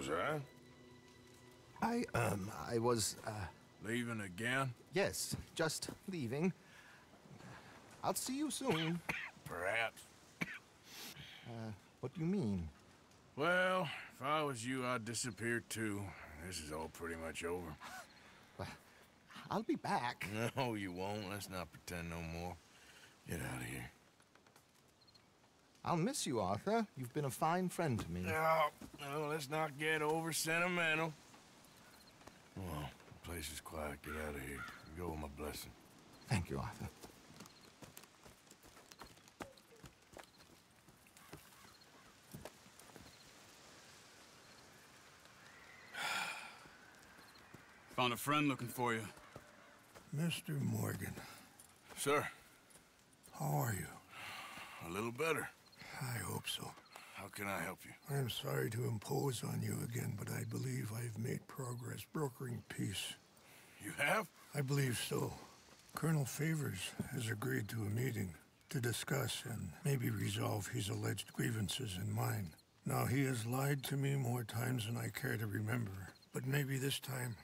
Josiah? I, um, I was, uh, Leaving again? yes, just leaving. I'll see you soon. Perhaps. What do you mean? Well, if I was you, I'd disappear too. This is all pretty much over. well, I'll be back. No, you won't. Let's not pretend no more. Get out of here. I'll miss you, Arthur. You've been a fine friend to me. No, no, let's not get over sentimental. Well, the place is quiet. Get out of here. Go with my blessing. Thank you, Arthur. Found a friend looking for you. Mr. Morgan, Sir, how are you? a little better. I hope so. How can I help you? I'm sorry to impose on you again, but I believe I've made progress brokering peace. You have? I believe so. Colonel Favors has agreed to a meeting to discuss and maybe resolve his alleged grievances and mine. Now, he has lied to me more times than I care to remember, but maybe this time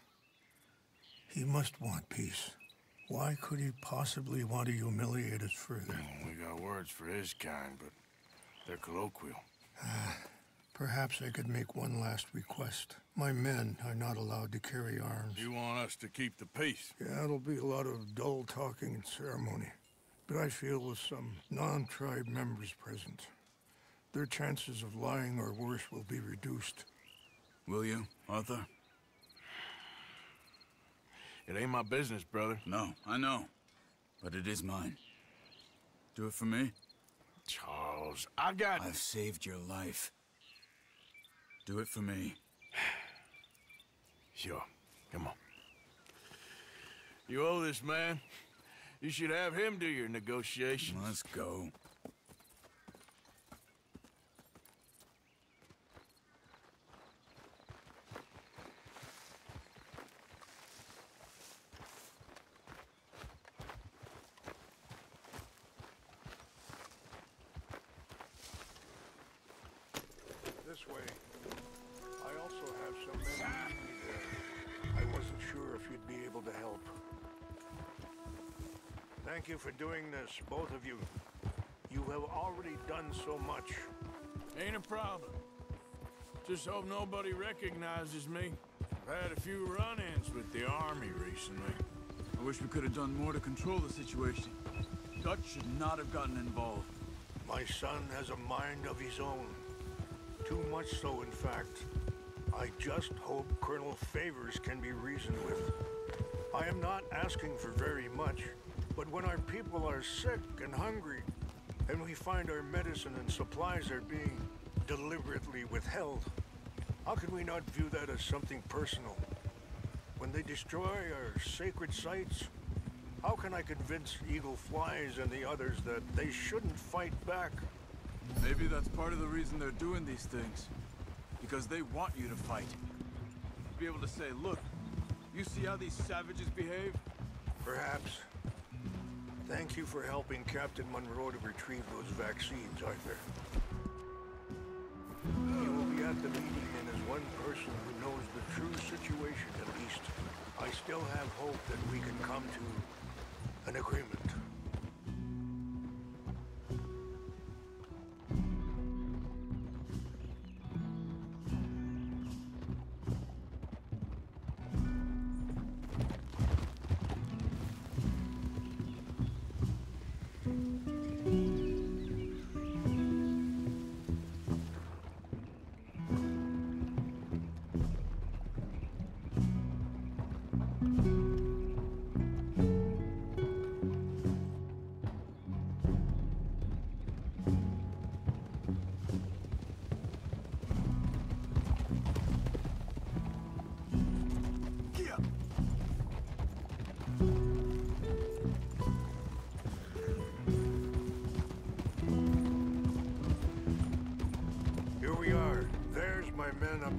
he must want peace. Why could he possibly want to humiliate us further? We got words for his kind, but they're colloquial. Perhaps I could make one last request. My men are not allowed to carry arms. You want us to keep the peace? Yeah, it'll be a lot of dull talking and ceremony. But I feel with some non-tribe members present, their chances of lying or worse will be reduced. Will you, Arthur? It ain't my business, brother. No, I know. But it is mine. Do it for me? Charles, I got... I've saved your life. Do it for me. Sure. Come on. You owe this man. You should have him do your negotiations. Let's go. This way. I also have some men with me there. I wasn't sure if you'd be able to help. Thank you for doing this, both of you. You have already done so much. Ain't a problem. Just hope nobody recognizes me. I've had a few run-ins with the army recently. I wish we could have done more to control the situation. Dutch should not have gotten involved. My son has a mind of his own. Too much so, in fact. I just hope Colonel Favors can be reasoned with. I am not asking for very much, but when our people are sick and hungry, and we find our medicine and supplies are being deliberately withheld, how can we not view that as something personal? When they destroy our sacred sites, how can I convince Eagle Flies and the others that they shouldn't fight back? Maybe that's part of the reason they're doing these things. Because they want you to fight. To Be able to say, look, you see how these savages behave? Perhaps. Thank you for helping Captain Monroe to retrieve those vaccines, Arthur. He will be at the meeting and as one person who knows the true situation at least. I still have hope that we can come to an agreement.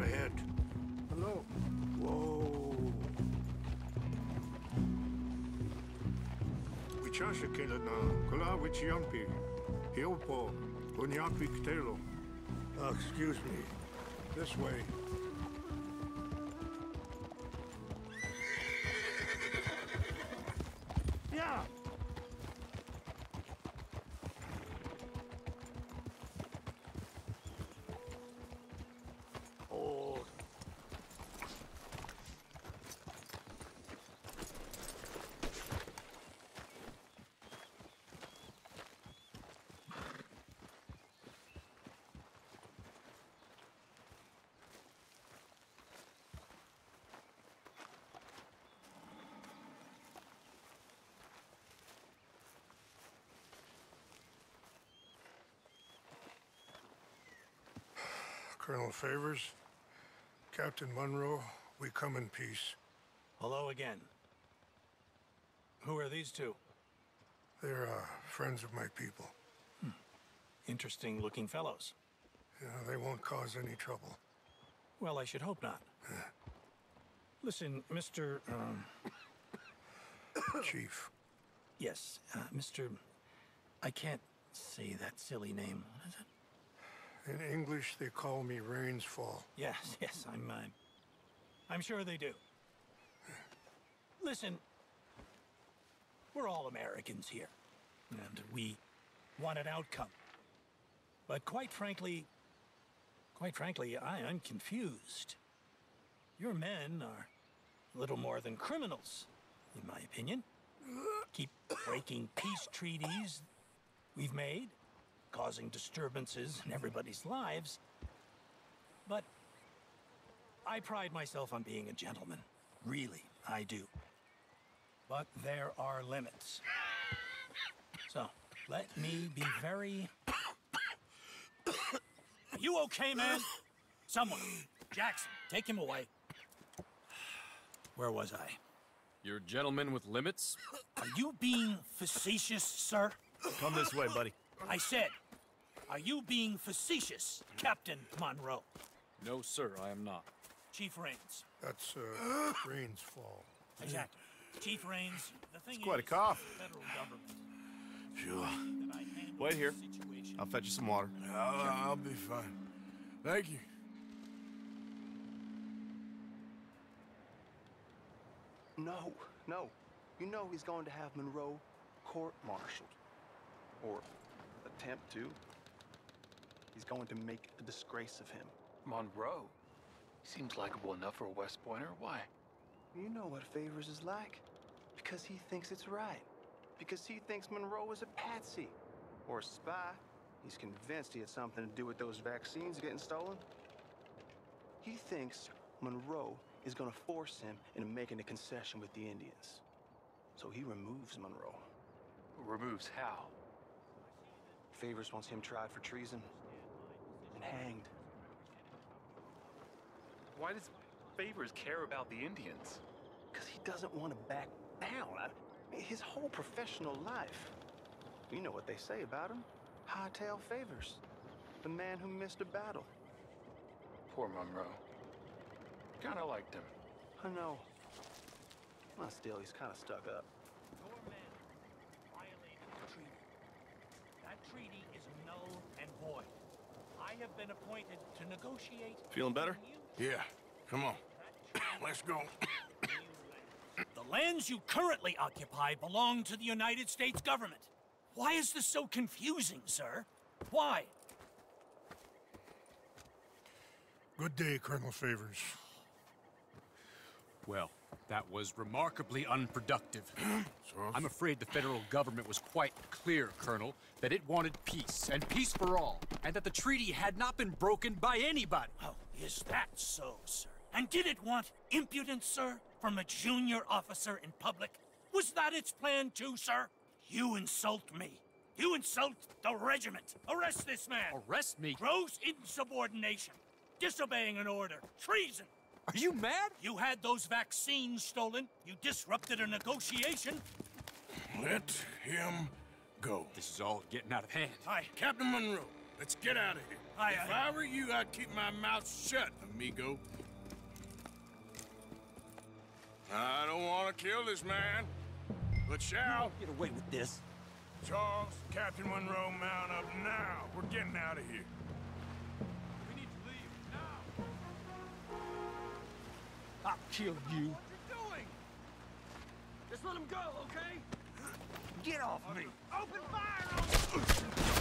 Ahead. Hello. Whoa. Wichasha kila na kula wichiampi. Hilpo. Unyapi ktelo. Ah, excuse me. This way. Colonel Favors, Captain Monroe, we come in peace. Hello again. Who are these two? They're uh, friends of my people. Interesting looking fellows. Know, they won't cause any trouble. Well, I should hope not. Listen, Mr. Um, Chief, yes, uh, Mr. I can't say that silly name. What is it? In English they call me Rains Fall. Yes, yes, I'm. Uh, I'm sure they do. Listen, we're all Americans here, and we want an outcome. But quite frankly, quite frankly, I am confused. Your men are little more than criminals, in my opinion. Keep breaking peace treaties we've made, causing disturbances in everybody's lives. But I pride myself on being a gentleman. Really, I do. But there are limits. So, let me be very. Are you okay, man? Someone. Jackson, take him away. Where was I? You're a gentleman with limits? Are you being facetious, sir? Come this way, buddy. I said, are you being facetious, Captain Monroe? No, sir, I am not. Chief Rains. That's uh, Rains Fall. Exactly. Chief Rains, the thing quite a is, cough. federal government. Sure. that I handle Wait here. I'll fetch you some water. I'll, I'll be fine. Thank you. No, no. You know he's going to have Monroe court-martialed. Or attempt to. He's going to make a disgrace of him. Monroe? He seems likable enough for a West Pointer. Why? You know what Favors is like. Because he thinks it's right. Because he thinks Monroe is a patsy. Or a spy. He's convinced he had something to do with those vaccines getting stolen. He thinks Monroe is gonna force him into making a concession with the Indians. So he removes Monroe. Removes how? Favors wants him tried for treason hanged. Why does Favors care about the Indians? Because he doesn't want to back down. I mean, his whole professional life. You know what they say about him. Hightail favors. The man who missed a battle. Poor Monroe. Kinda liked him. I know. Well, still, he's kind of stuck up. Your men violated the treaty. That treaty is null and void. I have been appointed to negotiate. Feeling better? Yeah, come on. Let's go. and new lands. The lands you currently occupy belong to the United States government. Why is this so confusing, sir? Why? Good day, Colonel Favors. Well, that was remarkably unproductive. I'm afraid the federal government was quite clear, Colonel, that it wanted peace, and peace for all, and that the treaty had not been broken by anybody. Oh, is that so, sir? And did it want impudence, sir, from a junior officer in public? Was that its plan too, sir? You insult me. You insult the regiment. Arrest this man. Arrest me? Gross insubordination. Disobeying an order. Treason. Are you mad? You had those vaccines stolen. You disrupted a negotiation. let him go. This is all getting out of hand. Hi. Captain Monroe, let's get out of here. Hi, if aye. I were you, I'd keep my mouth shut, amigo. I don't want to kill this man, but shall. get away with this. Charles, Captain Monroe, mount up now. We're getting out of here. I'll kill you. What you doing? Just let him go, okay? Get off me. Open fire on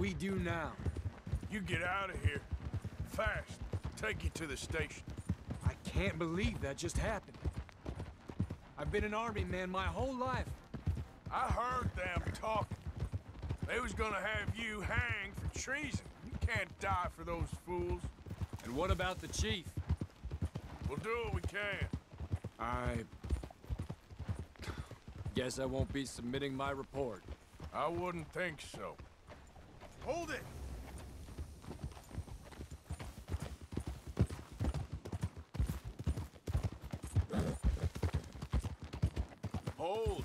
we do now? You get out of here. Fast. Take you to the station. I can't believe that just happened. I've been an army man my whole life. I heard them talking. They was gonna have you hanged for treason. You can't die for those fools. And what about the chief? We'll do what we can. I... Guess I won't be submitting my report. I wouldn't think so. Hold it! Hold!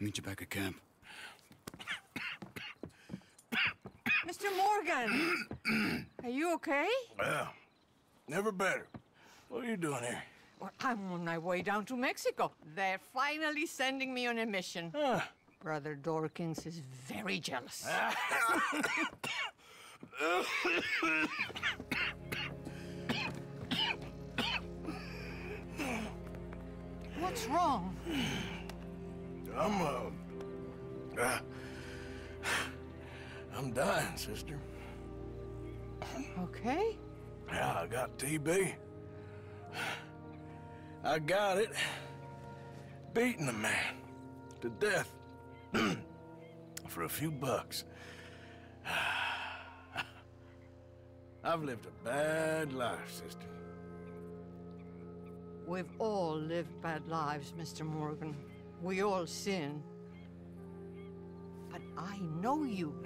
Meet you back at camp. Mr. Morgan! Are you okay? Well, never better. What are you doing here? Well, I'm on my way down to Mexico. They're finally sending me on a mission. Ah. Brother Dorkins is very jealous. What's wrong? I'm, uh, uh, I'm dying, sister. Okay. Yeah, I got TB. I got it. Beating a man to death for a few bucks. I've lived a bad life, sister. We've all lived bad lives, Mr. Morgan. We all sin. But I know you.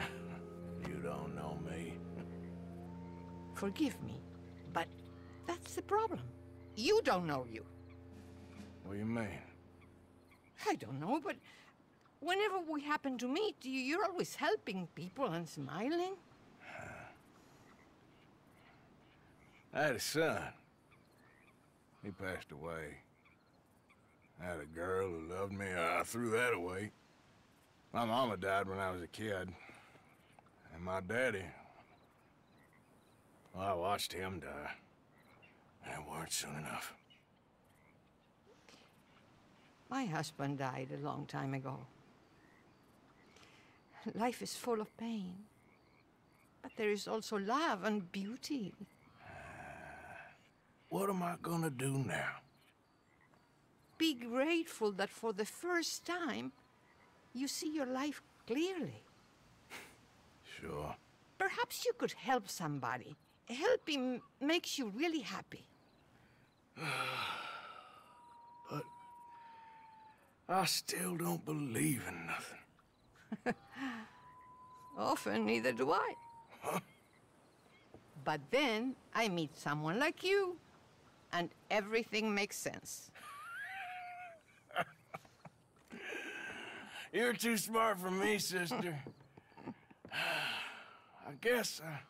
You don't know me. Forgive me, but that's the problem. You don't know you. What do you mean? I don't know, but whenever we happen to meet, you- you're always helping people and smiling. I had a son. He passed away. I had a girl who loved me. I threw that away. My mama died when I was a kid. And my daddy... Well, I watched him die. And it weren't soon enough. My husband died a long time ago. Life is full of pain. But there is also love and beauty. What am I gonna do now? Be grateful that for the first time, you see your life clearly. Sure. Perhaps you could help somebody. Helping makes you really happy. But I still don't believe in nothing. Often, neither do I. But then I meet someone like you, and everything makes sense. You're too smart for me, sister. I guess I...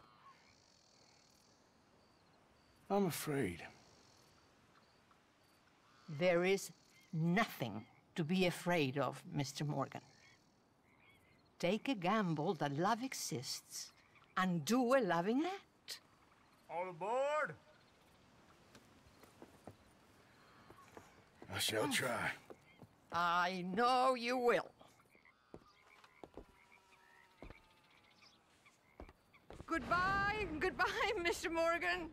I'm afraid. There is nothing to be afraid of, Mr. Morgan. Take a gamble that love exists and do a loving act. All aboard! I shall try. I know you will. Goodbye, goodbye, Mr. Morgan.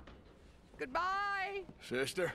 Goodbye. Sister?